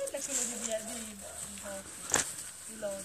Ito, lagi na niya di ilaw.